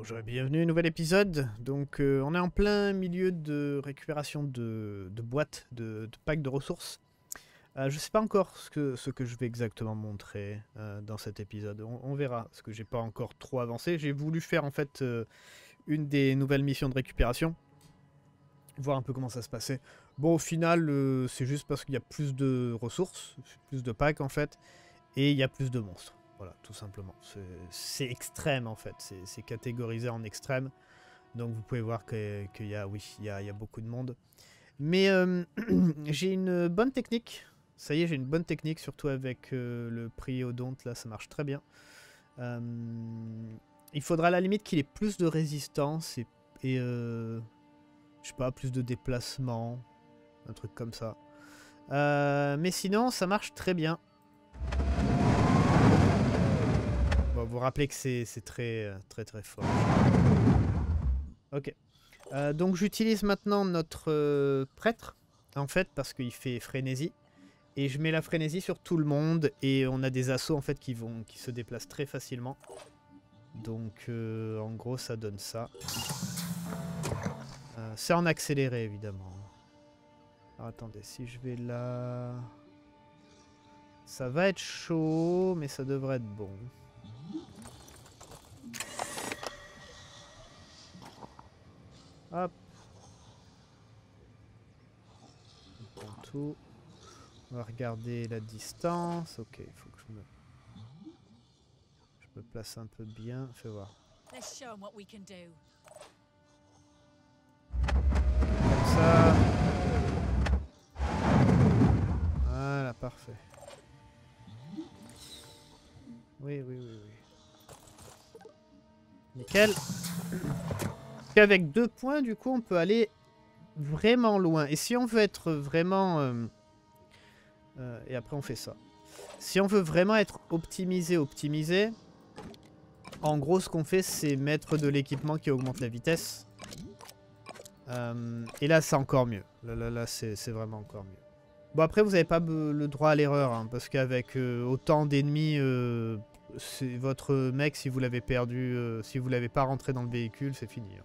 Bonjour et bienvenue, nouvel épisode. Donc euh, on est en plein milieu de récupération de, boîtes, de, packs de ressources. Euh, je sais pas encore ce que, je vais exactement montrer euh, dans cet épisode. On, on verra, parce que j'ai pas encore trop avancé. J'ai voulu faire en fait euh, une des nouvelles missions de récupération. Voir un peu comment ça se passait. Bon au final c'est juste parce qu'il y a plus de ressources, plus de packs en fait, et il y a plus de monstres. Voilà, tout simplement. C'est- extrême en fait, c'est catégorisé en extrême. Donc vous pouvez voir que- qu'il y a, oui, y a, beaucoup de monde. Mais euh, j'ai une bonne technique. Ça y est, j'ai une bonne technique, surtout avec euh, le priodonte, là, ça marche très bien. Euh, il faudra à la limite qu'il ait plus de résistance et, et, je sais pas, plus de déplacement, un truc comme ça. Mais sinon, ça marche très bien. Vous rappelez que c'est très, euh, très, très fort. Ok. Euh, donc j'utilise maintenant notre euh, prêtre, en fait, parce qu'il fait frénésie. Et je mets la frénésie sur tout le monde, et on a des assauts, en fait, qui, vont, qui se déplacent très facilement. Donc, en gros, ça donne ça. C'est en accéléré, évidemment. Attendez, si je vais là... Ça va être chaud, mais ça devrait être bon. Hop. On prend tout. On va regarder la distance. Ok, il faut que je me... Je me place un peu bien. Fais voir. Let's show 'em what we can do. Comme ça. Voilà, parfait. Oui, oui, oui, oui. Nickel. Qu'avec deux points, du coup, on peut aller vraiment loin. Et si on veut être vraiment... euh, euh, et après, on fait ça. Si on veut vraiment être optimisé, optimisé, en gros, ce qu'on fait, c'est mettre de l'équipement qui augmente la vitesse. Euh, et là, c'est encore mieux. Là, là, là c'est vraiment encore mieux. Bon, après, vous n'avez pas le droit à l'erreur, hein, parce qu'avec autant d'ennemis, votre mec, si vous l'avez perdu, si vous l'avez pas rentré dans le véhicule, c'est fini. hein.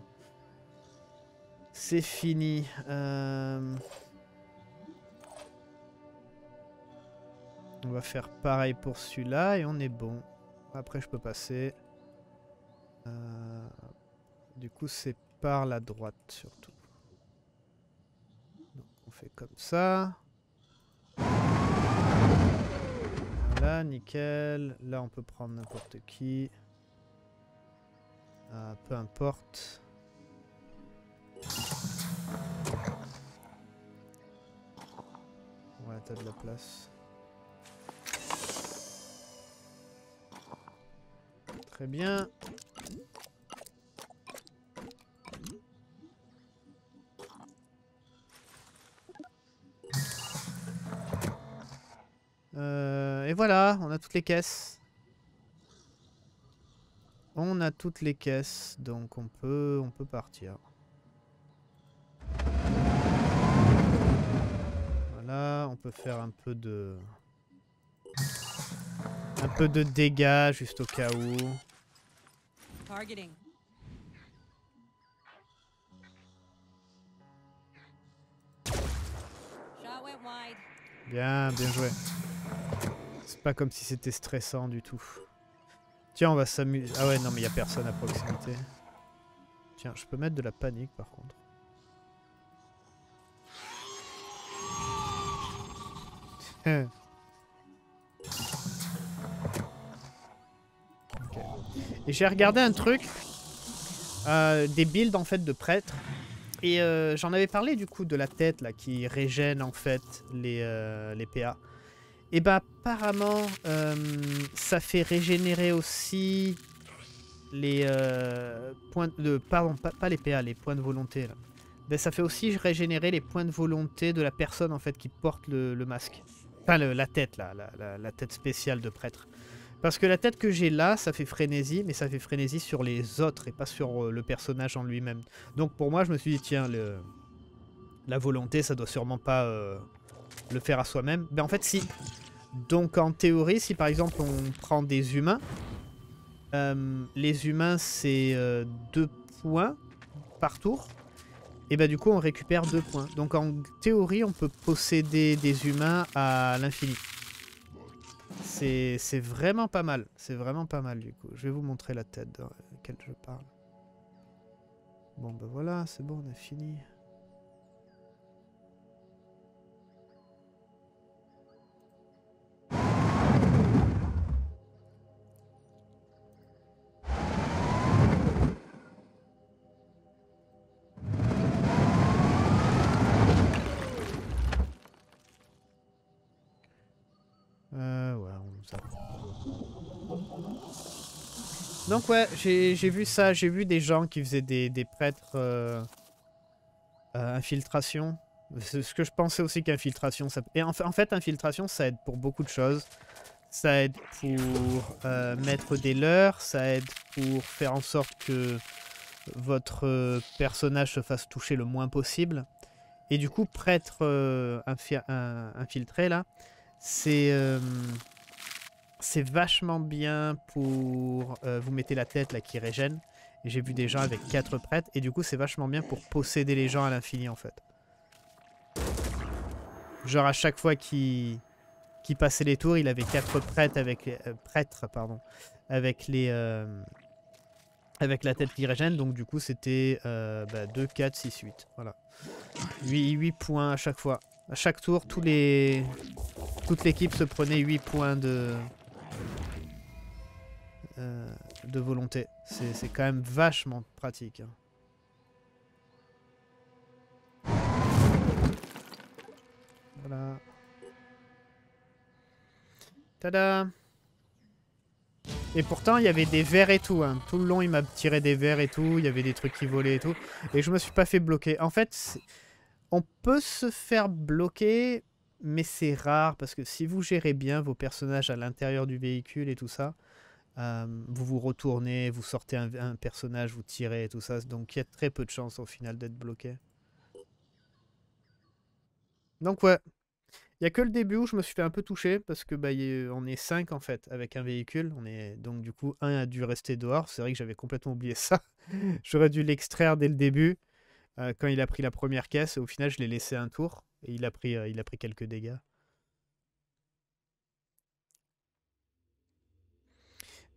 C'est fini. Euh, On va faire pareil pour celui-là, et on est bon. Après, je peux passer. Euh, Du coup, c'est par la droite, surtout. On fait comme ça. Voilà, nickel. Là, on peut prendre n'importe qui. Ah, peu importe. Ouais, t'as de la place. Très bien. Euh, et voilà, on a toutes les caisses. On a toutes les caisses, donc on peut, on peut partir. On peut faire un peu de... Un peu de dégâts, juste au cas où. Targeting. Bien, bien joué. C'est pas comme si c'était stressant du tout. Tiens, on va s'amuser. Ah ouais, non, mais il y a personne à proximité. Tiens, je peux mettre de la panique par contre. Et j'ai regardé un truc, euh, des builds en fait de prêtres. Et euh, j'en avais parlé du coup de la tête là qui régène en fait les, euh, les PA. Et bah apparemment ça fait régénérer aussi les points de pardon pas, les PA les points de volonté là. Ben, ça fait aussi régénérer les points de volonté de la personne en fait qui porte le masque. Enfin la tête là, la, tête spéciale de prêtre. Parce que la tête que j'ai là, ça fait frénésie, mais ça fait frénésie sur les autres et pas sur euh, le personnage en lui-même. Donc pour moi, je me suis dit, tiens, la volonté, ça doit sûrement pas euh, le faire à soi-même. Ben en fait, si. Donc en théorie, si par exemple on prend des humains, euh, les humains c'est 2 points par tour. Et bah du coup on récupère 2 points. Donc en théorie on peut posséder des humains à l'infini. C'est vraiment pas mal. C'est vraiment pas mal du coup. Je vais vous montrer la tête dans laquelle je parle. Bon bah voilà, c'est bon, on a fini. Donc ouais, j'ai vu ça, j'ai vu des gens qui faisaient des, prêtres euh, euh, infiltration. Ce que je pensais aussi qu'infiltration, ça... Et en, fait, infiltration, ça aide pour beaucoup de choses. Ça aide pour euh, mettre des leurres, ça aide pour faire en sorte que votre personnage se fasse toucher le moins possible. Et du coup, prêtre infiltré, là, c'est c'est vachement bien pour... Euh, vous mettez la tête là qui régène. J'ai vu des gens avec 4 prêtres. Et du coup, c'est vachement bien pour posséder les gens à l'infini en fait. Genre à chaque fois qu'il passait les tours, il avait 4 prêtres avec euh, prêtres, pardon, avec les... Euh, avec la tête qui régène, donc du coup c'était 2, 4, 6, 8. Voilà. 8, 8 points à chaque fois. À chaque tour, tous les... toute l'équipe se prenait 8 points de, de volonté. C'est quand même vachement pratique. Hein. Voilà. Tada Et pourtant, il y avait des verres et tout. Hein. Tout le long, il m'a tiré des verres et tout. Il y avait des trucs qui volaient et tout. Et je me suis pas fait bloquer. En fait, on peut se faire bloquer, mais c'est rare. Parce que si vous gérez bien vos personnages à l'intérieur du véhicule et tout ça, euh, vous vous retournez, vous sortez un, personnage, vous tirez et tout ça. Donc il y a très peu de chances au final d'être bloqué. Donc ouais. Il n'y a que le début où je me suis fait un peu toucher parce que bah, on est 5 en fait avec un véhicule. On est donc du coup un a dû rester dehors. C'est vrai que j'avais complètement oublié ça. J'aurais dû l'extraire dès le début euh, quand il a pris la première caisse. Au final je l'ai laissé un tour et il a pris, euh, il a pris quelques dégâts.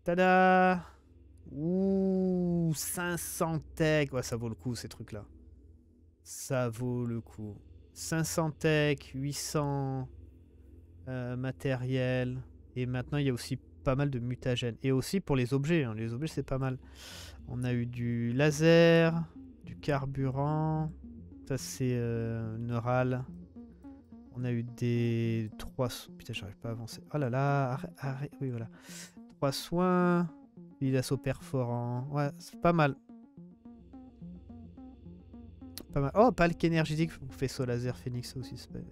Tada Ouh, 500 tech. Ouais, ça vaut le coup, ces trucs-là. Ça vaut le coup. 500 tech, 800 euh, matériel. Et maintenant, il y a aussi pas mal de mutagènes. Et aussi pour les objets. Hein. Les objets, c'est pas mal. On a eu du laser, du carburant. Ça, c'est euh, neural. On a eu des 3... Putain, j'arrive pas à avancer. Oh là là, arrête, Oui, voilà. 3 soins. Il d'assaut perforant. Ouais, c'est pas mal. Pas mal. Oh, palque énergétique. Faisceau laser phoenix aussi, c'est bien.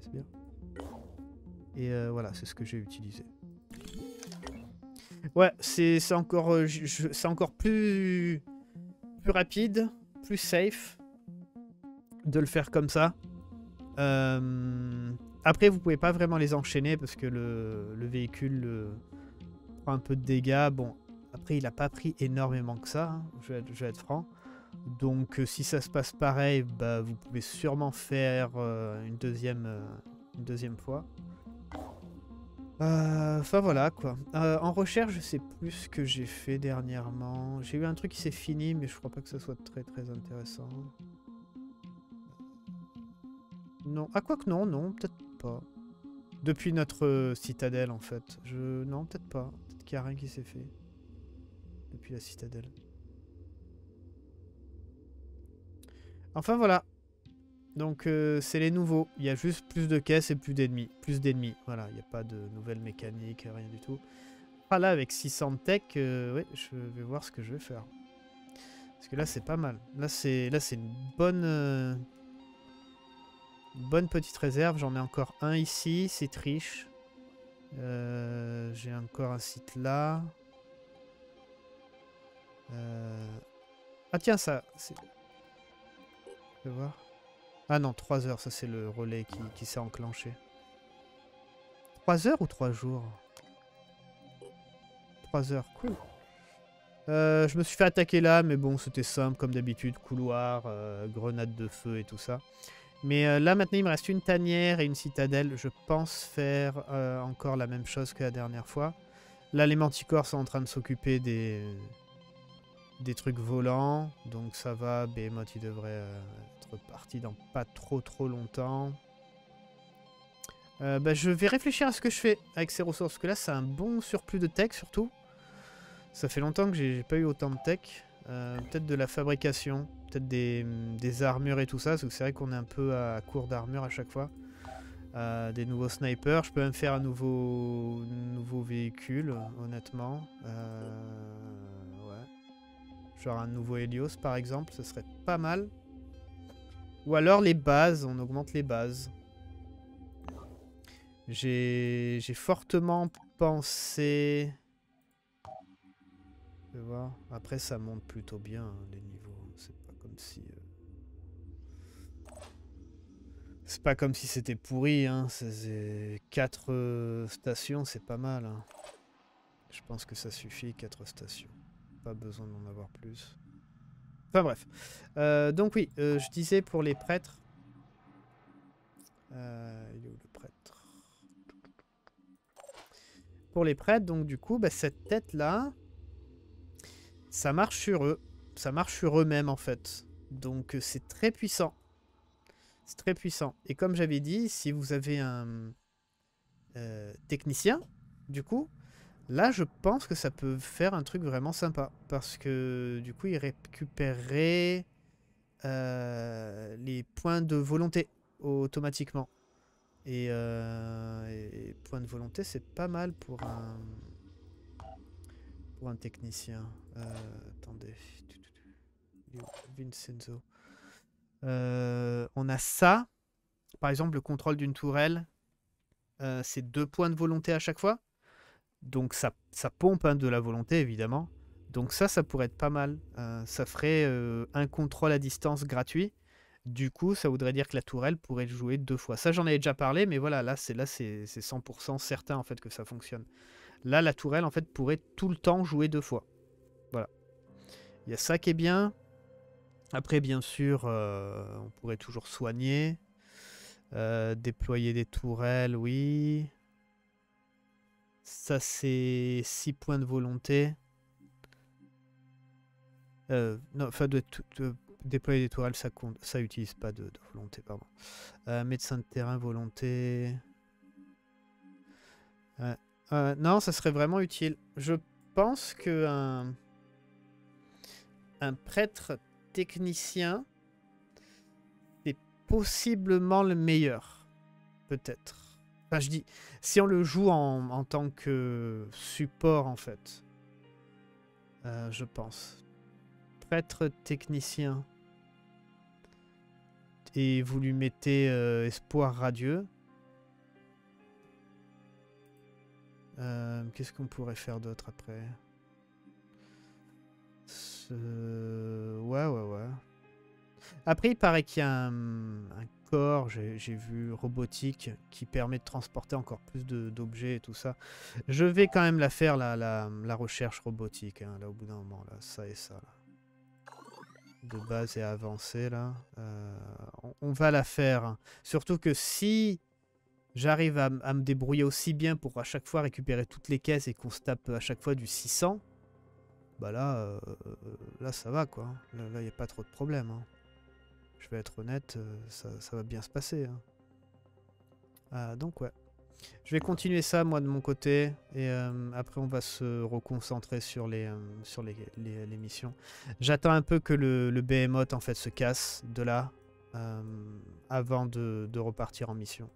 Et euh, voilà, c'est ce que j'ai utilisé. Ouais, c'est encore, euh, c'est encore plus, plus rapide, plus safe de le faire comme ça. Euh, après, vous pouvez pas vraiment les enchaîner parce que le, le véhicule un peu de dégâts. Bon, après, il a pas pris énormément que ça, hein, je, vais être, franc. Donc, euh, si ça se passe pareil, bah, vous pouvez sûrement faire euh, une, deuxième, euh, deuxième fois. Enfin, voilà, quoi. en recherche, je sais plus ce que j'ai fait dernièrement. J'ai eu un truc qui s'est fini, mais je crois pas que ça soit très, très intéressant. Non. Ah, quoi que non, non, peut-être pas. Depuis notre citadelle, en fait. Je... Non, peut-être pas qu'il n'y a rien qui s'est fait depuis la citadelle. Enfin voilà. Donc euh, c'est les nouveaux. Il y a juste plus de caisses et plus d'ennemis. Plus d'ennemis. Voilà, il n'y a pas de nouvelles mécaniques, rien du tout. Ah là, avec 600 tech, euh, je vais voir ce que je vais faire. Parce que là, c'est pas mal. Là, c'est là c'est une bonne... Euh, bonne petite réserve. J'en ai encore un ici. C'est triche. Euh, j'ai encore un site là. Euh, ah tiens, ça... Je voir. Ah non, 3 heures, ça c'est le relais qui, qui s'est enclenché. 3 heures ou 3 jours? 3 heures, cool. Euh, je me suis fait attaquer là, mais bon, c'était simple, comme d'habitude, couloir, euh, grenade de feu et tout ça. Mais euh, là, maintenant, il me reste une tanière et une citadelle. Je pense faire euh, encore la même chose que la dernière fois. Là, les manticores sont en train de s'occuper des... des trucs volants. Donc ça va, Behemoth, il devrait euh, être parti dans pas trop trop longtemps. Euh, bah, je vais réfléchir à ce que je fais avec ces ressources. Parce que là, c'est un bon surplus de tech, surtout. Ça fait longtemps que j'ai pas eu autant de tech. Euh, peut-être de la fabrication, peut-être des, armures et tout ça, parce que c'est vrai qu'on est un peu à court d'armure à chaque fois. Euh, des nouveaux snipers, je peux même faire un nouveau, nouveau véhicule, honnêtement. Euh, ouais. Genre un nouveau Helios par exemple, ce serait pas mal. Ou alors les bases, on augmente les bases. J'ai fortement pensé... Après, ça monte plutôt bien, hein, les niveaux. C'est pas comme si... euh, C'est pas comme si c'était pourri, hein. 4 stations, c'est pas mal. hein. Je pense que ça suffit, 4 stations. Pas besoin d'en avoir plus. Enfin bref. Euh, donc oui, euh, je disais pour les prêtres... Euh, il est où le prêtre? Pour les prêtres, donc du coup, bah, cette tête-là, ça marche sur eux. Ça marche sur eux-mêmes en fait. Donc euh, c'est très puissant. C'est très puissant. Et comme j'avais dit, si vous avez un euh, technicien, du coup, là je pense que ça peut faire un truc vraiment sympa. Parce que du coup, il récupérerait euh, les points de volonté automatiquement. Et, euh, et- et points de volonté, c'est pas mal pour un, pour un technicien. Euh, attendez. Vincenzo. Euh, on a ça. Par exemple, le contrôle d'une tourelle. euh, c'est deux points de volonté à chaque fois. Donc ça, ça pompe hein, de la volonté, évidemment. Donc ça, ça pourrait être pas mal. Ça ferait un contrôle à distance gratuit. Du coup, ça voudrait dire que la tourelle pourrait jouer deux fois. Ça, j'en avais déjà parlé, mais voilà, là, c'est 100% certain en fait que ça fonctionne. Là, la tourelle en fait pourrait tout le temps jouer deux fois. Voilà. Il y a ça qui est bien. Après, bien sûr, euh, on pourrait toujours soigner. Euh, déployer des tourelles, oui. Ça, c'est 6 points de volonté. Euh, non, enfin, de, de- déployer des tourelles, ça compte, ça utilise pas de, volonté, pardon. Médecin de terrain, volonté. Euh, non, ça serait vraiment utile. Je pense que un, un prêtre technicien, c'est possiblement le meilleur. Peut-être. Enfin, je dis, si on le joue en, en tant que support, en fait. Euh, je pense. Prêtre technicien. Et vous lui mettez euh, espoir radieux. Euh, Qu'est-ce qu'on pourrait faire d'autre après? Ouais, ouais, ouais. Après, il paraît qu'il y a un, corps, j'ai vu, robotique, qui permet de transporter encore plus d'objets et tout ça. Je vais quand même la faire, la, la, recherche robotique, hein, là, au bout d'un moment, là, ça et ça. De base et avancée, là. Euh, on, on va la faire. hein. Surtout que si j'arrive à, me débrouiller aussi bien pour à chaque fois récupérer toutes les caisses et qu'on se tape à chaque fois du 600, bah là, euh, là ça va quoi. Là, il n'y a pas trop de problème. hein. Je vais être honnête, euh, ça, va bien se passer. hein. Ah, donc ouais. Je vais continuer ça moi de mon côté et euh, après on va se reconcentrer sur les, sur les, missions. J'attends un peu que le, le behemoth en fait se casse de là avant de repartir en mission.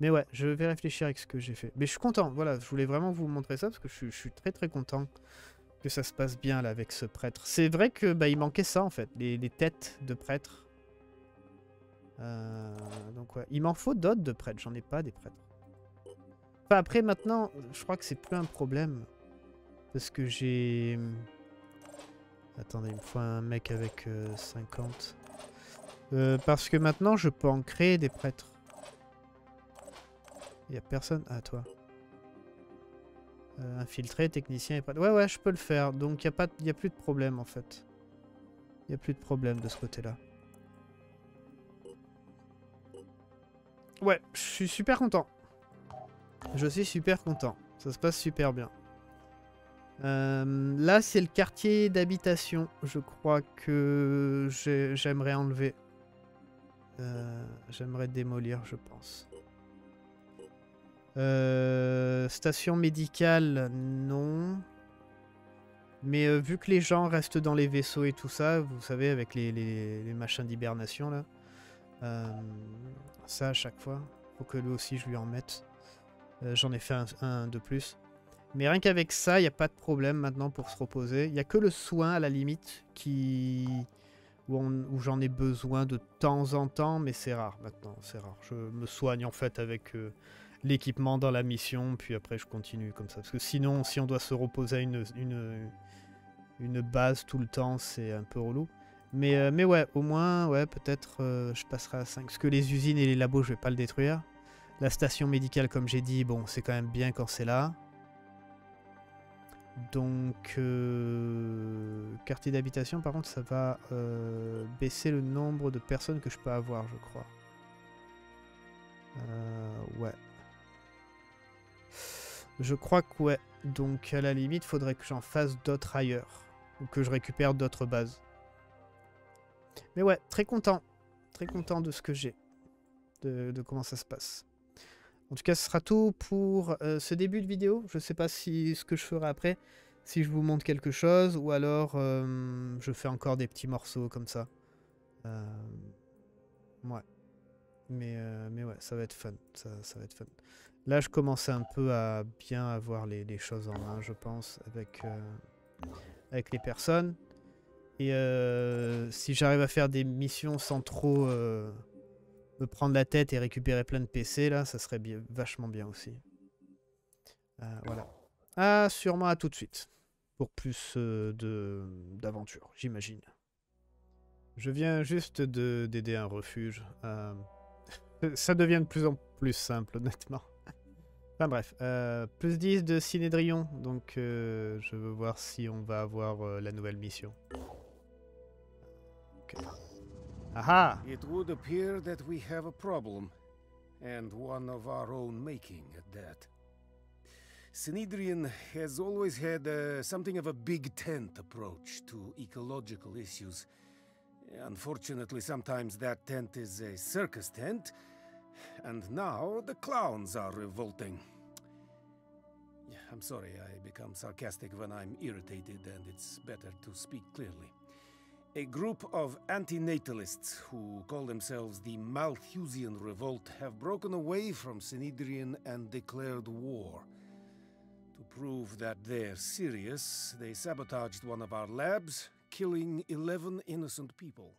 Mais ouais, je vais réfléchir avec ce que j'ai fait. Mais je suis content, voilà, je voulais vraiment vous montrer ça parce que je, suis- très très content que ça se passe bien là avec ce prêtre. C'est vrai que bah, il manquait ça en fait, les, têtes de prêtres. Euh, donc ouais, il m'en faut d'autres de prêtres, j'en ai pas des prêtres. Enfin après maintenant, je crois que c'est plus un problème. Parce que j'ai... Attendez, il me faut un mec avec euh, 50. Euh, parce que maintenant je peux en créer des prêtres. Il y a personne. Ah toi. Euh, infiltré, technicien et pas... Ouais, ouais, je peux le faire. Donc, il n'y a, a plus de problème, en fait. Il n'y a plus de problème de ce côté-là. Ouais, je suis super content. Je suis super content. Ça se passe super bien. Euh, là, c'est le quartier d'habitation. Je crois que j'ai- j'aimerais enlever. Euh, j'aimerais démolir, je pense. Euh, station médicale, non. Mais euh, vu que les gens restent dans les vaisseaux et tout ça, vous savez, avec les, machins d'hibernation, là. euh, ça, à chaque fois. Faut que lui aussi, je lui en mette. J'en ai fait un, de plus. Mais rien qu'avec ça, il n'y a pas de problème maintenant pour se reposer. Il n'y a que le soin, à la limite, qui... où, où j'en ai besoin de temps en temps, mais c'est rare maintenant, c'est rare. Je me soigne en fait avec l'équipement dans la mission, puis après je continue comme ça. Parce que sinon, si on doit se reposer à une, une, une base tout le temps, c'est un peu relou. Mais, euh, mais ouais, au moins, ouais, peut-être euh, je passerai à 5. Parce que les usines et les labos, je vais pas le détruire. La station médicale, comme j'ai dit, bon, c'est quand même bien quand c'est là. Donc, euh, quartier d'habitation, par contre, ça va baisser le nombre de personnes que je peux avoir, je crois. Ouais. Je crois que ouais. Donc, à la limite, faudrait que j'en fasse d'autres ailleurs. Ou que je récupère d'autres bases. Mais ouais, très content. Très content de ce que j'ai. De, comment ça se passe. En tout cas, ce sera tout pour euh, ce début de vidéo. Je sais pas si ce que je ferai après, si je vous montre quelque chose, ou alors euh, je fais encore des petits morceaux comme ça. Euh, ouais. Mais, mais ouais, ça va être fun. Ça va être fun. Là, je commence un peu à bien avoir les, choses en main, je pense, avec, euh, avec les personnes. Et euh, si j'arrive à faire des missions sans trop euh, me prendre la tête et récupérer plein de PC, là, ça serait vachement bien aussi. Voilà. Ah, sûrement à tout de suite. Pour plus de d'aventure, j'imagine. Je viens juste de d'aider un refuge. Ça devient de plus en plus simple, honnêtement. Enfin bref, euh, plus 10 de Cinédrion, donc euh, je veux voir si on va avoir euh, la nouvelle mission. Ok. Aha It would appear that we have a problem, and one of our own making at that. Synedrian has always had uh, something of a big tent approach to ecological issues. Unfortunately, sometimes that tent is a circus tent, and now the clowns are revolting. I'm sorry, I become sarcastic when I'm irritated, and it's better to speak clearly. A group of antinatalists who call themselves the Malthusian Revolt have broken away from Synedrian and declared war. To prove that they're serious, they sabotaged one of our labs, killing 11 innocent people.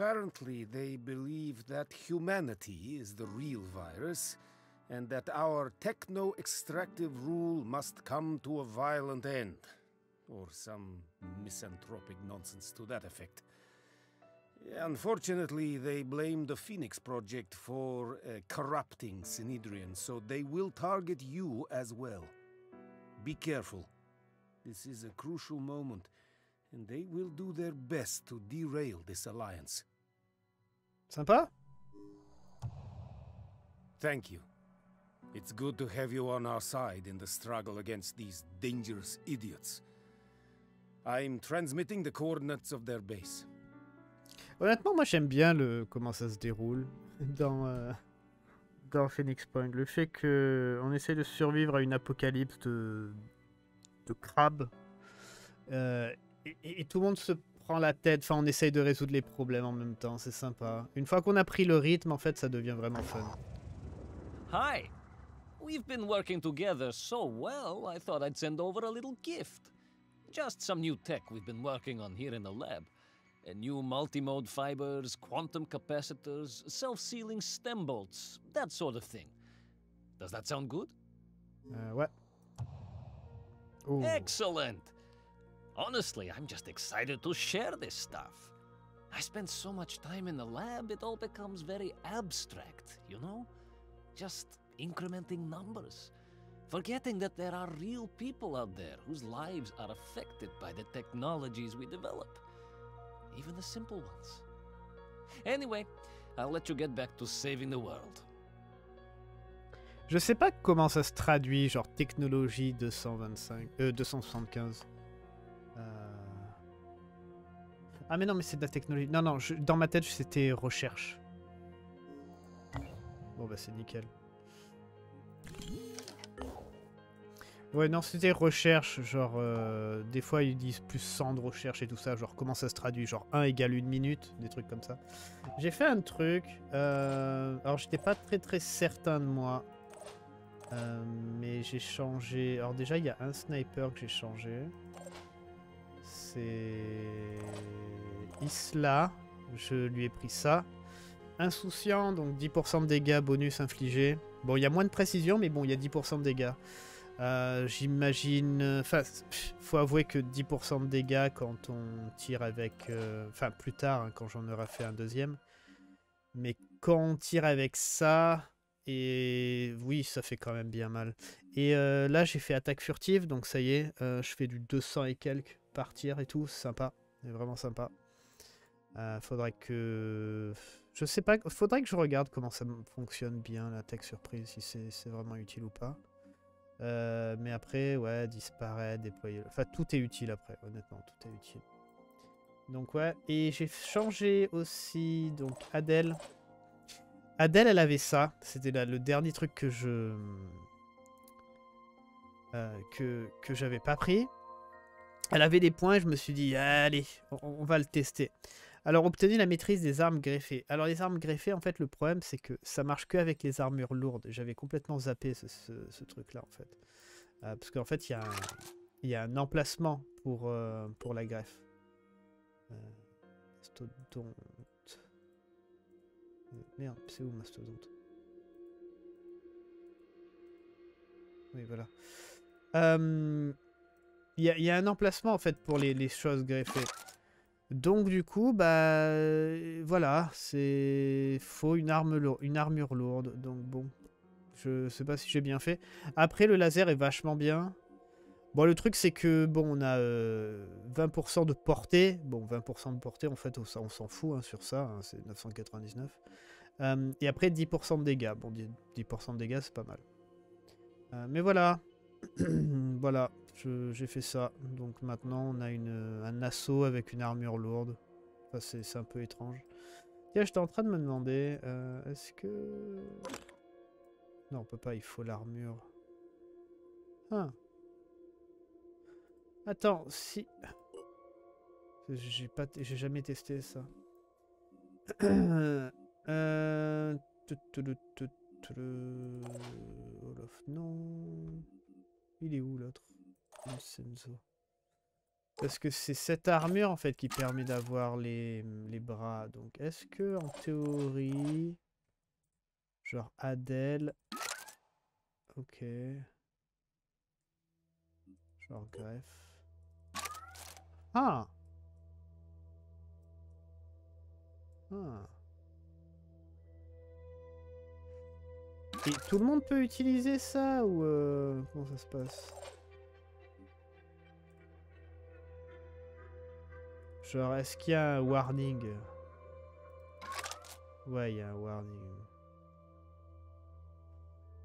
Apparently, they believe that humanity is the real virus and that our techno extractive rule must come to a violent end. Or some misanthropic nonsense to that effect. Unfortunately, they blame the Phoenix Project for uh, corrupting Synedrian, so they will target you as well. Be careful. This is a crucial moment, and they will do their best to derail this alliance. Sympa? Thank you. It's good to have you on our side in the struggle against these dangerous idiots. I'm transmitting the coordinates of their base. Honnêtement, moi j'aime bien le comment ça se déroule dans, euh, dans Phoenix Point. Le fait que on essaie de survivre à une apocalypse de, de crabes euh, et, et- et tout le monde se prend la tête. Enfin, on essaye de résoudre les problèmes en même temps. C'est sympa. Une fois qu'on a pris le rythme, en fait, ça devient vraiment fun. Hi. We've been working together so well, I thought I'd send over a little gift. Just some new tech we've been working on here in the lab. Uh, new multimode fibers, quantum capacitors, self sealing stem bolts, that sort of thing. Does that sound good? Euh, ouais. Oh. Excellent! Honestly, I'm just excited to share this stuff. I spend so much time in the lab, it all becomes very abstract, you know? just incrementing numbers, forgetting that there are real people out there whose lives are affected by the technologies we develop, even the simple ones. Anyway, I'll let you get back to saving the world. Je sais pas comment ça se traduit, genre technologie 225, euh, 275. Euh... Ah mais non, mais c'est de la technologie. Non, non, dans ma tête, c'était recherche. Bon bah c'est nickel. Ouais, non, c'était recherche, genre, euh, des fois ils disent plus 100 de recherche et tout ça, genre comment ça se traduit, genre 1 égale 1 minute, des trucs comme ça. J'ai fait un truc, euh, alors j'étais pas très très certain de moi, mais j'ai changé, alors déjà il y a un sniper que j'ai changé, c'est Isla, je lui ai pris ça. Insouciant, donc 10% de dégâts bonus infligés. Bon, il y a moins de précision, mais bon, il y a 10% de dégâts. Euh, J'imagine. Enfin, faut avouer que 10% de dégâts quand on tire avec. euh, Enfin, plus tard, hein, quand j'en aurai fait un deuxième. Mais quand on tire avec ça. Et oui, ça fait quand même bien mal. Et euh, là, j'ai fait attaque furtive, donc ça y est, je fais du 200 et quelques par tir et tout. Sympa. Vraiment sympa. Euh, faudrait que. Je sais pas, faudrait que je regarde comment ça fonctionne bien l'attaque surprise, si c'est vraiment utile ou pas. Euh, mais après, ouais, disparaître, déployer. Enfin, tout est utile après, honnêtement, tout est utile. Donc, ouais, et j'ai changé aussi, donc, Adèle. Adèle, elle avait ça. C'était la- le dernier truc que je. euh, que que j'avais pas pris. Elle avait des points, je me suis dit, allez, on, va le tester. Alors, obtenir la maîtrise des armes greffées. Alors, les armes greffées, en fait, le problème, c'est que ça marche que avec les armures lourdes. J'avais complètement zappé ce, truc-là, en fait. Euh, parce qu'en fait, il y, a un- emplacement pour, euh, pour la greffe. Euh, mastodonte. Merde, c'est où mastodonte? Oui, voilà. Il y, a- un emplacement, en fait, pour les, choses greffées. Donc du coup, bah euh, voilà, c'est faut une arme une armure lourde. Donc bon, je sais pas si j'ai bien fait. Après, le laser est vachement bien. Bon, le truc c'est que bon, on a euh, 20% de portée. Bon, 20% de portée, en fait, on s'en fout hein, sur ça. hein, c'est 999. Euh, et après 10% de dégâts. Bon, 10%, 10% de dégâts, c'est pas mal. Euh, mais voilà, voilà, j'ai fait ça. Donc maintenant, on a un assaut avec une armure lourde. C'est un peu étrange. Tiens, j'étais en train de me demander, euh, est-ce que... Non, on peut pas, il faut l'armure. Ah. Attends, si... J'ai pas, j'ai jamais testé ça. euh... Olaf, non. Il est où l'autre? Parce que c'est cette armure en fait qui permet d'avoir les, les bras. Donc est-ce que en théorie, genre Adèle, ok, genre greffe. Ah. Ah. Et tout le monde peut utiliser ça ou euh, comment ça se passe? Genre, est-ce qu'il y a un warning? Ouais, il y a un warning.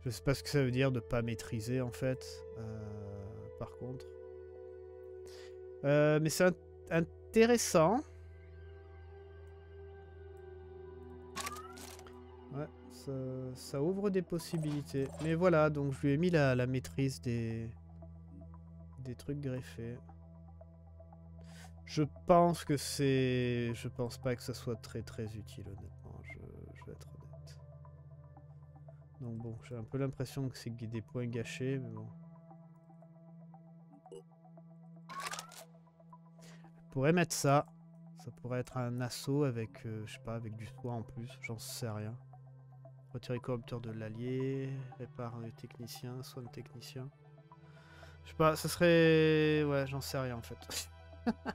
Je sais pas ce que ça veut dire de pas maîtriser en fait. euh, par contre. Euh, mais c'est int- intéressant. Ouais, ça, ça ouvre des possibilités. Mais voilà, donc je lui ai mis la, la maîtrise des, des trucs greffés. Je pense que c'est... Je pense pas que ça soit très très utile, honnêtement. Je, vais être honnête. Donc bon, j'ai un peu l'impression que c'est des points gâchés, mais bon. Je pourrais mettre ça. Ça pourrait être un assaut avec, euh, je sais pas, avec du soin en plus. J'en sais rien. Retirer corrupteur de l'allié. Répare le technicien. Soigne technicien. Je sais pas, ça serait... Ouais, j'en sais rien en fait.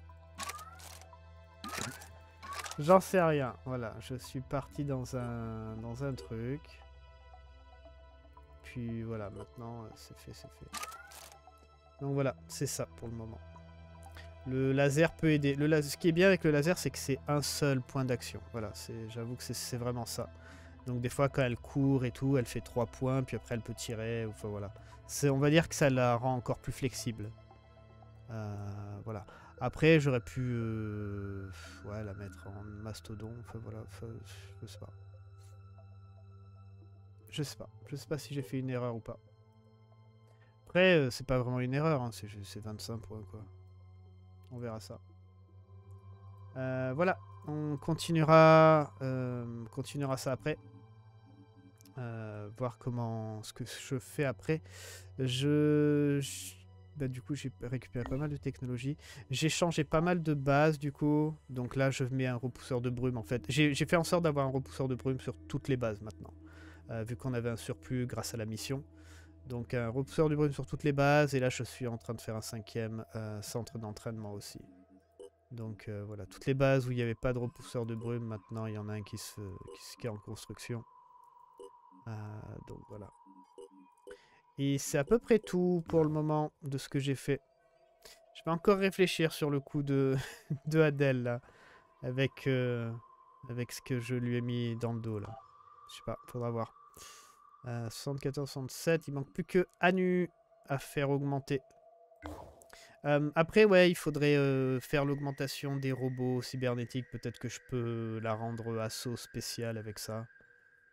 J'en sais rien. Voilà, je suis parti dans un dans un truc. puis voilà, maintenant, euh, c'est fait, c'est fait. Donc voilà, c'est ça pour le moment. Le laser peut aider. Le Ce qui est bien avec le laser, c'est que c'est un seul point d'action. Voilà, j'avoue que c'est- vraiment ça. Donc des fois, quand elle court et tout, elle fait trois points, puis après elle peut tirer. Enfin voilà. On va dire que ça la rend encore plus flexible. Euh, voilà. Après, j'aurais pu euh, ouais, la mettre en mastodon. Enfin voilà, je sais pas. Je sais pas. Je sais pas si j'ai fait une erreur ou pas. Après, euh, c'est pas vraiment une erreur, hein, c'est ju- c'est 25 points quoi. On verra ça. Euh, voilà, on continuera, on continuera ça après. Voir comment ce que je fais après. Je- bah, du coup j'ai récupéré pas mal de technologie. J'ai changé pas mal de bases du coup. Donc là je mets un repousseur de brume en fait. J'ai fait en sorte d'avoir un repousseur de brume sur toutes les bases maintenant. euh, vu qu'on avait un surplus grâce à la mission. Donc un repousseur de brume sur toutes les bases. Et là je suis en train de faire un cinquième euh, centre d'entraînement aussi. Donc euh, voilà, toutes les bases où il n'y avait pas de repousseur de brume, maintenant il y en a un qui, se, qui, est en construction. Donc voilà. Et c'est à peu près tout pour le moment de ce que j'ai fait. Je vais encore réfléchir sur le coup de, de Adèle là, avec, euh, avec ce que je lui ai mis dans le dos là. Je sais pas, faudra voir. Euh, 74, 67, il manque plus que Anu à faire augmenter. Euh, après, ouais, il faudrait euh, faire l'augmentation des robots cybernétiques. Peut-être que je peux la rendre assaut spécial avec ça.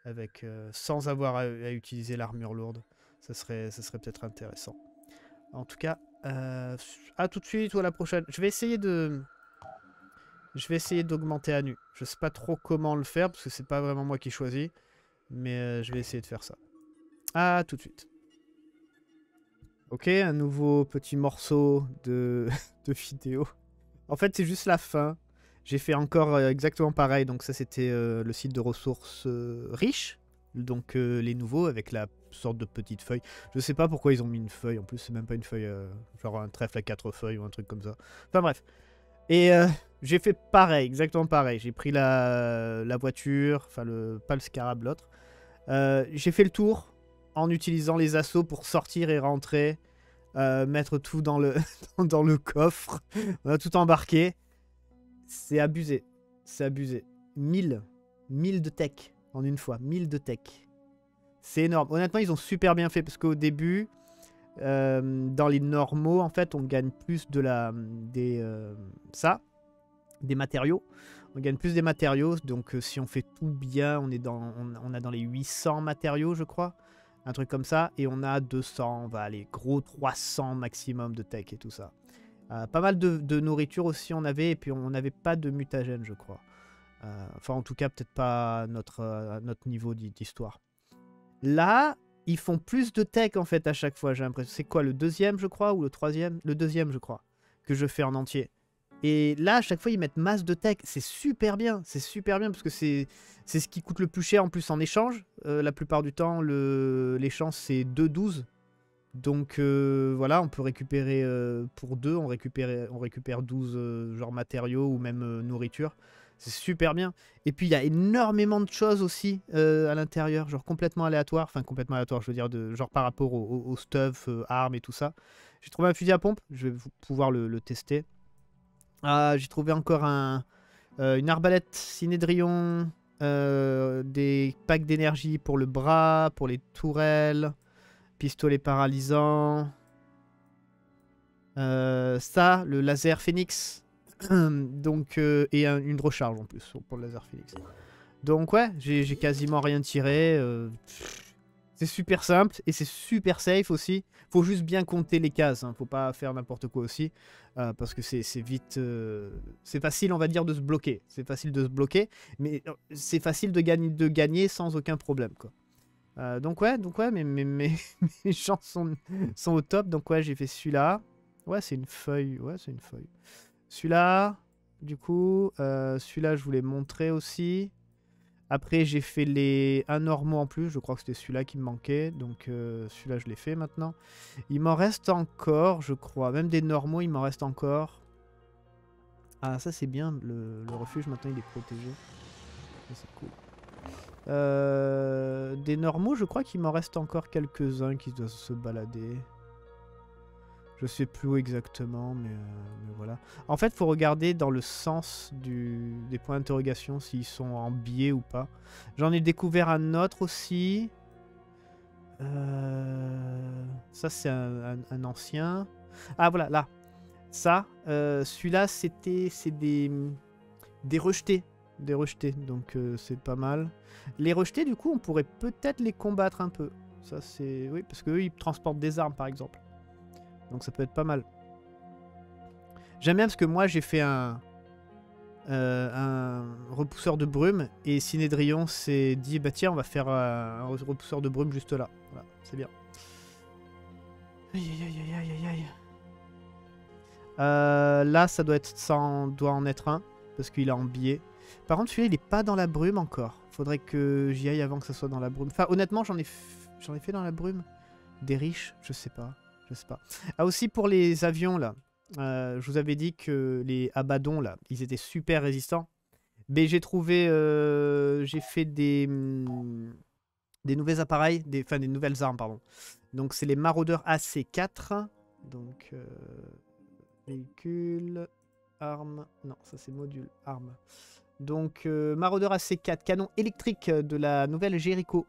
Avec, sans avoir à utiliser l'armure lourde. Ça serait, peut-être intéressant. En tout cas, euh, à tout de suite ou à la prochaine. Je vais essayer de... Je vais essayer d'augmenter Anu. Je sais pas trop comment le faire parce que c'est pas vraiment moi qui choisis. Mais euh, je vais essayer de faire ça. À tout de suite. Ok, un nouveau petit morceau de, vidéo. En fait, c'est juste la fin. J'ai fait encore euh, exactement pareil. Donc ça, c'était le site de ressources riches. Donc euh, les nouveaux avec la sorte de petite feuille. Je sais pas pourquoi ils ont mis une feuille. En plus, c'est même pas une feuille, euh, genre un trèfle à quatre feuilles ou un truc comme ça. Enfin bref. Et euh, j'ai fait pareil, exactement pareil. J'ai pris la, voiture, enfin le, pas le scarab, l'autre. J'ai fait le tour en utilisant les assauts pour sortir et rentrer, mettre tout dans le, dans le coffre. On a tout embarqué. C'est abusé. C'est abusé. 1000. 1000 de tech en une fois. 1000 de tech. C'est énorme. Honnêtement, ils ont super bien fait parce qu'au début, euh, dans les normaux, en fait, on gagne plus de la. des. euh, ça. Des matériaux. On gagne plus des matériaux. Donc, euh, si on fait tout bien, on est dans, on, a dans les 800 matériaux, je crois. Un truc comme ça. Et on a 200, on va aller gros 300 maximum de tech et tout ça. Pas mal de, de nourriture aussi, on avait. Et puis, on n'avait pas de mutagène, je crois. Euh, enfin, en tout cas, peut-être pas notre, euh, notre niveau d'hi- d'histoire. Là, ils font plus de tech en fait à chaque fois, j'ai l'impression. C'est quoi, le deuxième, je crois, ou le troisième? Le deuxième, je crois, que je fais en entier. Et là, à chaque fois, ils mettent masse de tech. C'est super bien, c'est super bien parce que c'est ce qui coûte le plus cher en plus en échange. Euh, la plupart du temps, l'échange c'est 2,12. Donc voilà, on peut récupérer pour deux, on récupère, on récupère 12 euh, genre matériaux ou même nourriture. C'est super bien. Et puis il y a énormément de choses aussi euh, à l'intérieur, genre complètement aléatoire, enfin complètement aléatoire, je veux dire, de, genre par rapport au, au- stuff, euh, armes et tout ça. J'ai trouvé un fusil à pompe, je vais pouvoir le, tester. Ah, j'ai trouvé encore euh, une arbalète Cinédrion, des packs d'énergie pour le bras, pour les tourelles, pistolet paralysant. Ça, le laser Phoenix. Donc, euh, et un- une recharge en plus pour le laser Phoenix. Donc ouais, j'ai quasiment rien tiré. euh, c'est super simple et c'est super safe aussi. Faut juste bien compter les cases, hein, faut pas faire n'importe quoi aussi. euh, parce que c'est vite... c'est facile on va dire de se bloquer. C'est facile de se bloquer, mais c'est facile de, gagner de gagner sans aucun problème quoi. Donc ouais, donc ouais, mes, chances sont, sont au top. Donc ouais, j'ai fait celui-là. Ouais, c'est une feuille. Ouais, c'est une feuille. Celui-là, du coup, euh, celui-là, je voulais montrer aussi. Après, j'ai fait les un normaux en plus. Je crois que c'était celui-là qui me manquait. Donc, euh, celui-là, je l'ai fait maintenant. Il m'en reste encore, je crois. Même des normaux, il m'en reste encore. Ah, ça, c'est bien. Le, refuge, maintenant, il est protégé. C'est cool. Euh, des normaux, je crois qu'il m'en reste encore quelques-uns qui doivent se balader. Je sais plus où exactement, mais, euh, mais voilà. En fait, faut regarder dans le sens des points d'interrogation s'ils sont en biais ou pas. J'en ai découvert un autre aussi. Euh, ça, c'est un, ancien. Ah, voilà, là. Ça, euh, celui-là, c'était c'est des, rejetés. Des rejetés, donc c'est pas mal. Les rejetés, du coup, on pourrait peut-être les combattre un peu. Ça, c'est... Oui, parce qu'eux, ils transportent des armes, par exemple. Donc ça peut être pas mal. J'aime bien parce que moi, j'ai fait un... euh, repousseur de brume et Cinédrion s'est dit bah tiens on va faire euh, un repousseur de brume juste là. Voilà c'est bien. Aïe aïe aïe aïe aïe aïe Euh, là ça doit être ça en- doit en être un parce qu'il est en biais par contre celui-là il est pas dans la brume encore. Faudrait que j'y aille avant que ça soit dans la brume. Enfin honnêtement j'en ai j'en ai fait dans la brume. Des riches je sais pas je sais pas ah aussi pour les avions là euh, je vous avais dit que les Abaddon là, ils étaient super résistants. Mais j'ai trouvé, euh, j'ai fait des hum, des nouveaux appareils, des, enfin des nouvelles armes pardon. Donc c'est les maraudeurs AC4. Donc euh, véhicule, arme, non ça c'est module, arme. Donc maraudeur AC4, canon électrique de la nouvelle Jericho.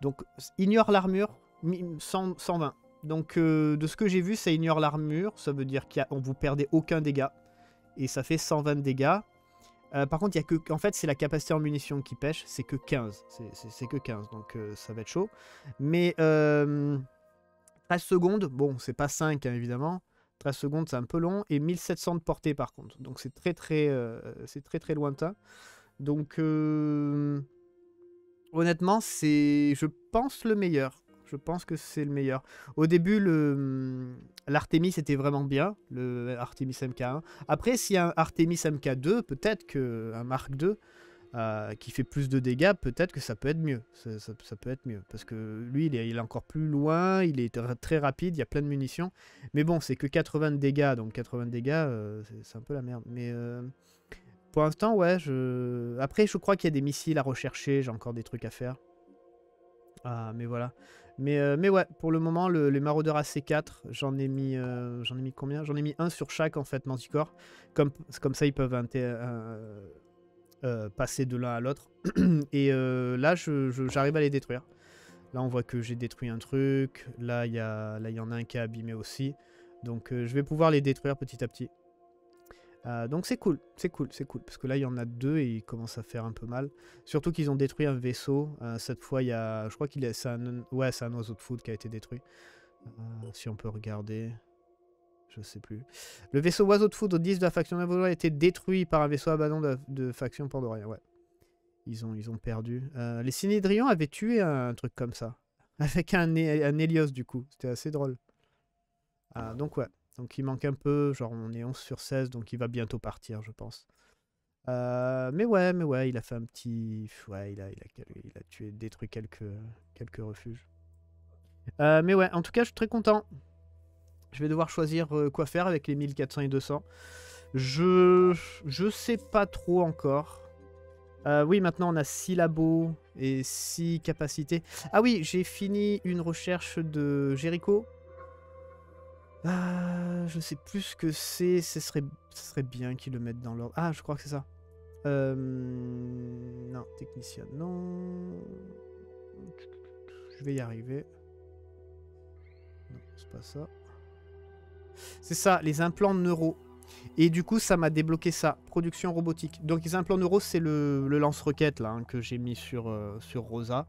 Donc ignore l'armure, mi- 100 120. Donc euh, de ce que j'ai vu, ça ignore l'armure, ça veut dire qu'on vous perdez aucun dégât et ça fait 120 dégâts. Euh, par contre, il y a que en fait, c'est la capacité en munitions qui pêche, c'est que 15, c'est- que 15 donc euh, ça va être chaud. Mais euh, 13 secondes, bon, c'est pas 5 hein, évidemment. 13 secondes, c'est un peu long et 1700 de portée par contre. Donc c'est très très c'est très très lointain. Donc honnêtement, c'est je pense le meilleur. Je pense que c'est le meilleur. Au début, le l'Artemis était vraiment bien, le Artemis MK1. Après, s'il y a un Artemis MK2, peut-être que un Mark II euh, qui fait plus de dégâts, peut-être que ça peut être mieux. Ça, peut être mieux parce que lui, il est, encore plus loin, il est tr- très rapide, il y a plein de munitions. Mais bon, c'est que 80 de dégâts, donc 80 de dégâts, euh, c'est c'est un peu la merde. Mais euh, pour l'instant, ouais. Je... Après, je crois qu'il y a des missiles à rechercher. J'ai encore des trucs à faire. Ah, mais voilà. Mais, euh, mais ouais, pour le moment, le- les maraudeurs AC4, j'en ai mis, euh, j'en ai mis combien? J'en ai mis un sur chaque en fait, Manticore. Comme, comme ça, ils peuvent euh, passer de l'un à l'autre. Et là, j'arrive à les détruire. Là, on voit que j'ai détruit un truc. Là, il y, a- là, il y en a un qui est abîmé aussi. Donc, je vais pouvoir les détruire petit à petit. Euh, donc, c'est cool, c'est cool, c'est cool. Parce que là, il y en a deux et ils commencent à faire un peu mal. Surtout qu'ils ont détruit un vaisseau. Euh, cette fois, il y a. Je crois qu'il est. C'est un, ouais, c'est un oiseau de foot qui a été détruit. Euh, si on peut regarder. Je sais plus. Le vaisseau oiseau de foudre 10 de la faction Navola a été détruit par un vaisseau abandon de, faction Pandoria. Ouais. Ils ont, ils ont perdu. Les Cinédrions avaient tué un, truc comme ça. Avec un, un Hélios, du coup. C'était assez drôle. Donc, ouais. Donc, il manque un peu. Genre, on est 11 sur 16. Donc, il va bientôt partir, je pense. Euh, mais ouais, mais ouais, il a fait un petit. Ouais, il a, il a, tué, détruit quelques, quelques refuges. Euh, mais ouais, en tout cas, je suis très content. Je vais devoir choisir euh, quoi faire avec les 1400 et 200. Je, je sais pas trop encore. Oui, maintenant on a 6 labos et 6 capacités. Ah oui, j'ai fini une recherche de Jericho. Euh, je sais plus ce que c'est. Ce serait, bien qu'ils le mettent dans l'ordre. Ah, je crois que c'est ça. Euh, non, technicien, non. Je vais y arriver. Non, c'est pas ça. C'est ça, les implants neuro. Et du coup, ça m'a débloqué ça. Production robotique. Donc, les implants neuro, c'est le, lance-roquette hein, que j'ai mis sur, euh, Rosa.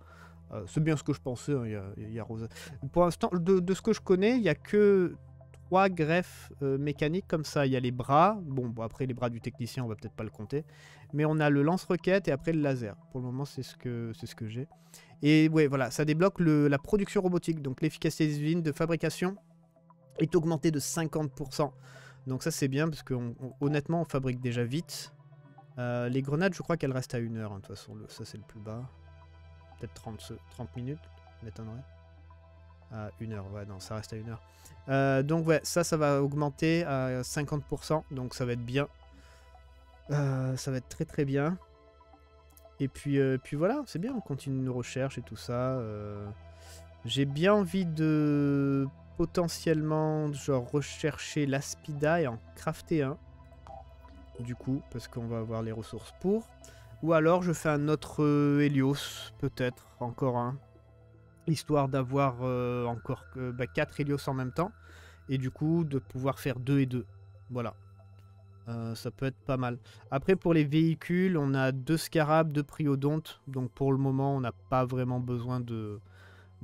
Euh, c'est bien ce que je pensais, hein, il y, a, Rosa. Pour l'instant, de ce que je connais, il n'y a que trois greffes euh, mécaniques comme ça. Il y a les bras. Bon, bon, après, les bras du technicien, on va peut-être pas le compter. Mais on a le lance-roquette et après le laser. Pour le moment, c'est ce que, c'est ce que j'ai. Et ouais, voilà, ça débloque le- la production robotique. Donc, l'efficacité des usines de fabrication est augmentée de 50%. Donc ça c'est bien parce que on- on- honnêtement on fabrique déjà vite. Euh, les grenades je crois qu'elles restent à une heure hein, de toute façon, ça c'est le plus bas. Peut-être 30, se- 30 minutes, m'étonnerait. À une heure, ouais non ça reste à une heure. Euh, donc ouais ça ça va augmenter à 50% donc ça va être bien. Euh, ça va être très très bien. Et puis, euh, puis voilà, c'est bien, on continue nos recherches et tout ça. J'ai bien envie de potentiellement genre rechercher l'aspida et en crafter un. Du coup, parce qu'on va avoir les ressources pour. Ou alors je fais un autre Helios, peut-être, encore un. Histoire d'avoir euh, encore 4 Helios en même temps. Et du coup, de pouvoir faire 2 et 2. Voilà. Euh, ça peut être pas mal. Après, pour les véhicules, on a deux scarabs, deux priodontes. Donc pour le moment, on n'a pas vraiment besoin de,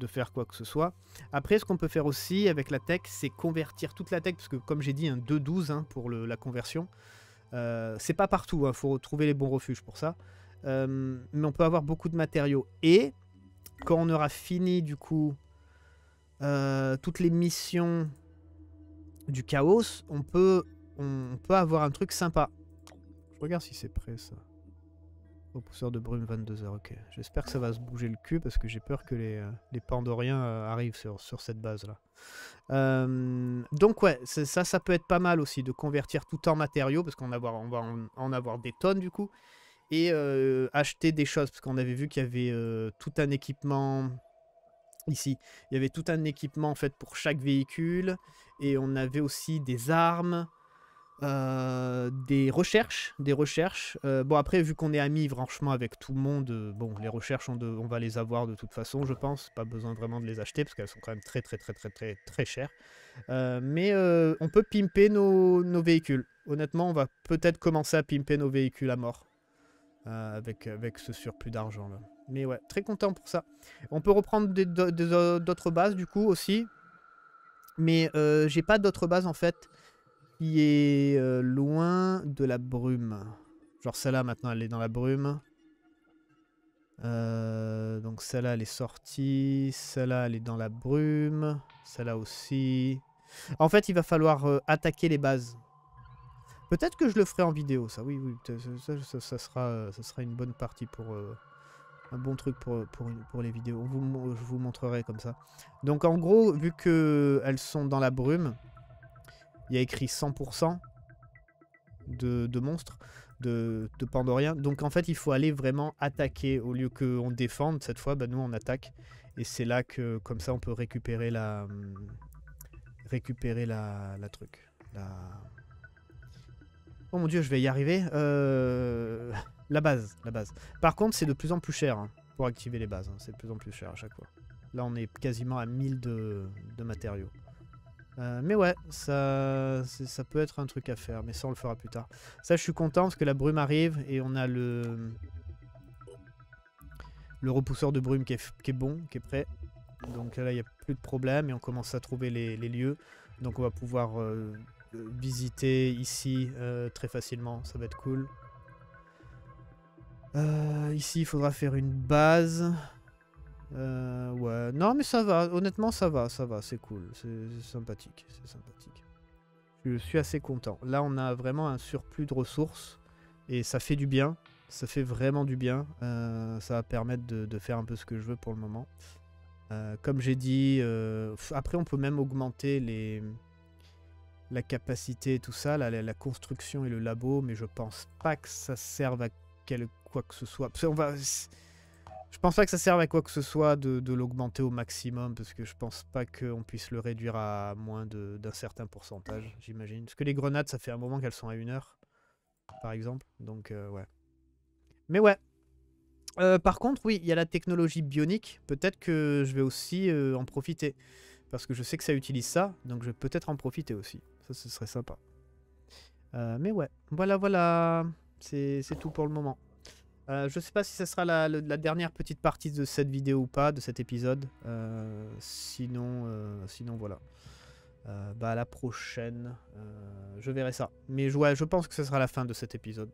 faire quoi que ce soit. Après, ce qu'on peut faire aussi avec la tech, c'est convertir toute la tech. Parce que comme j'ai dit, un 2-12 hein, pour la conversion. Euh, c'est pas partout, il faut trouver les bons refuges pour ça. Mais on peut avoir beaucoup de matériaux. Et quand on aura fini du coup euh, toutes les missions du chaos, on peut, on peut avoir un truc sympa. Je regarde si c'est prêt ça. Repousseur de brume 22h, ok. J'espère que ça va se bouger le cul parce que j'ai peur que les, euh, les Pandoriens euh, arrivent sur, sur cette base là. Donc ouais, ça, ça peut être pas mal aussi de convertir tout en matériaux parce qu'on va en avoir des tonnes du coup et acheter des choses parce qu'on avait vu qu'il y avait tout un équipement ici. Il y avait tout un équipement en fait pour chaque véhicule et on avait aussi des armes. des recherches, des recherches. Bon après vu qu'on est amis franchement avec tout le monde, bon les recherches on, va les avoir de toute façon je pense, pas besoin vraiment de les acheter parce qu'elles sont quand même très très très très très très chères. Mais on peut pimper nos véhicules. Honnêtement on va peut-être commencer à pimper nos véhicules à mort euh, avec, avec ce surplus d'argent là. Mais ouais, très content pour ça. On peut reprendre euh, d'autres bases du coup aussi. Mais euh, j'ai pas d'autres bases en fait qui est loin de la brume. Genre celle-là maintenant elle est dans la brume. Donc celle-là elle est sortie. Celle-là elle est dans la brume. Celle-là aussi. En fait il va falloir attaquer les bases. Peut-être que je le ferai en vidéo ça. Oui oui ça, ça- sera, euh, ça sera une bonne partie pour... euh, un bon truc pour, une- pour les vidéos. Je vous montrerai comme ça. Donc en gros, vu que elles sont dans la brume, il y a écrit 100% de, de monstres, de, de Pandoriens. Donc en fait, il faut aller vraiment attaquer. Au lieu qu'on défende, cette fois, bah, nous on attaque. Et c'est là que, comme ça, on peut récupérer la... hum, Récupérer la, la truc. La... Oh mon dieu, je vais y arriver. Euh, La base, la base. Par contre, c'est de plus en plus cher hein, pour activer les bases. hein. C'est de plus en plus cher à chaque fois. Là, on est quasiment à 1000 de, matériaux. Euh, mais ouais, ça, peut être un truc à faire, mais ça, on le fera plus tard. Ça, je suis content parce que la brume arrive et on a le, le repousseur de brume qui est, bon, qui est prêt. Donc là, il n'y a plus de problème et on commence à trouver les, lieux. Donc on va pouvoir euh, visiter ici euh, très facilement. Ça va être cool. Euh, ici, il faudra faire une base. Euh, ouais, non, mais ça va. Honnêtement, ça va, ça va. C'est cool. C'est sympathique. C'est sympathique. Je suis assez content. Là, on a vraiment un surplus de ressources et ça fait du bien. Ça fait vraiment du bien. Ça va permettre de, faire un peu ce que je veux pour le moment. Comme j'ai dit, après, on peut même augmenter les la capacité et tout ça, la, construction et le labo, mais je pense pas que ça serve à quel, quoi que ce soit. Qu'on va, je pense pas que ça serve à quoi que ce soit de, l'augmenter au maximum, parce que je pense pas qu'on puisse le réduire à moins d'un certain pourcentage, j'imagine. Parce que les grenades, ça fait un moment qu'elles sont à une heure, par exemple. Donc, euh, ouais. Mais ouais. Euh, par contre, oui, il y a la technologie bionique. Peut-être que je vais aussi euh, en profiter. Parce que je sais que ça utilise ça, donc je vais peut-être en profiter aussi. Ça, ce serait sympa. Euh, mais ouais, voilà, voilà. C'est tout pour le moment. Euh, je sais pas si ça sera la, la dernière petite partie de cette vidéo ou pas, de cet épisode. Euh, sinon, euh, sinon voilà. Bah à la prochaine, je verrai ça. Mais ouais, je pense que ce sera la fin de cet épisode,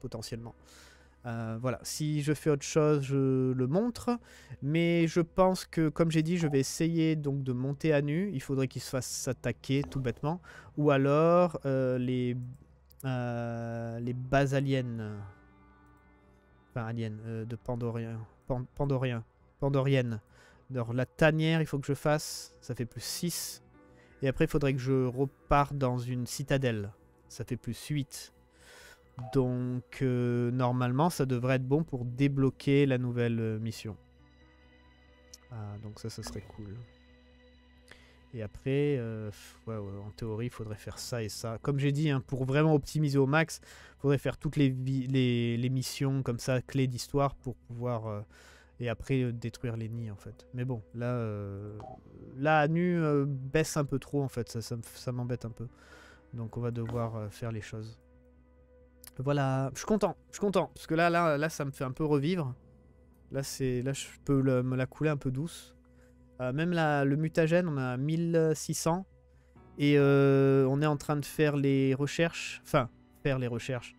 potentiellement. Euh, voilà, si je fais autre chose, je le montre. Mais je pense que, comme j'ai dit, je vais essayer donc de monter à nu. Il faudrait qu'il se fasse attaquer tout bêtement. Ou alors euh, les, euh, les bases aliens. Enfin, aliens, euh, de Pandorien. Pan- Pandorien. Pandorienne. La tanière, il faut que je fasse. Ça fait plus 6. Et après, il faudrait que je reparte dans une citadelle. Ça fait plus 8. Donc euh, normalement ça devrait être bon pour débloquer la nouvelle euh, mission. Ah, donc ça, ça serait cool. Et après, euh, en théorie, il faudrait faire ça et ça. Comme j'ai dit, hein, pour vraiment optimiser au max, il faudrait faire toutes les, missions comme ça, clés d'histoire, pour pouvoir... et après, détruire les nids, en fait. Mais bon, là, là nu, baisse un peu trop, en fait. Ça, m'embête un peu. Donc on va devoir faire les choses. Voilà, je suis content, je suis content. Parce que là, là, là, ça me fait un peu revivre. Là, c'est, là je peux me la couler un peu douce. Euh, même la- le mutagène, on a 1600. Et euh, on est en train de faire les recherches. Enfin, faire les recherches.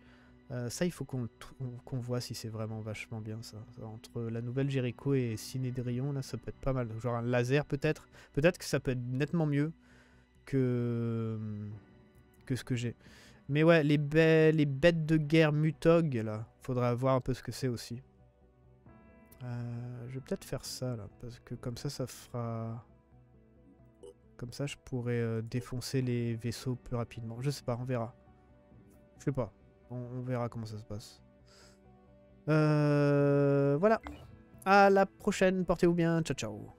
Euh, ça, il faut qu'on voit si c'est vraiment vachement bien ça. Ça, Entre la nouvelle Jericho et Cinédrion, là, ça peut être pas mal. Genre un laser peut-être. Peut-être que ça peut être nettement mieux que, que ce que j'ai. Mais ouais, les, les bêtes de guerre Mutog, là, faudra voir un peu ce que c'est aussi. Euh, je vais peut-être faire ça, là, parce que comme ça, ça fera... Comme ça, je pourrais euh, défoncer les vaisseaux plus rapidement. Je sais pas, on verra. Je sais pas. On, on verra comment ça se passe. Euh, voilà. À la prochaine. Portez-vous bien. Ciao, ciao.